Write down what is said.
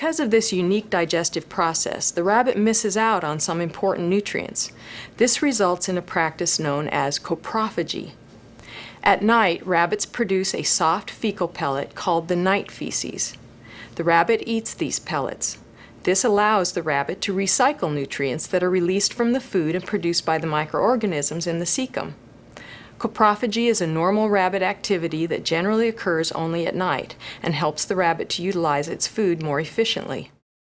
Because of this unique digestive process, the rabbit misses out on some important nutrients. This results in a practice known as coprophagy. At night, rabbits produce a soft fecal pellet called the night feces. The rabbit eats these pellets. This allows the rabbit to recycle nutrients that are released from the food and produced by the microorganisms in the cecum. Coprophagy is a normal rabbit activity that generally occurs only at night and helps the rabbit to utilize its food more efficiently.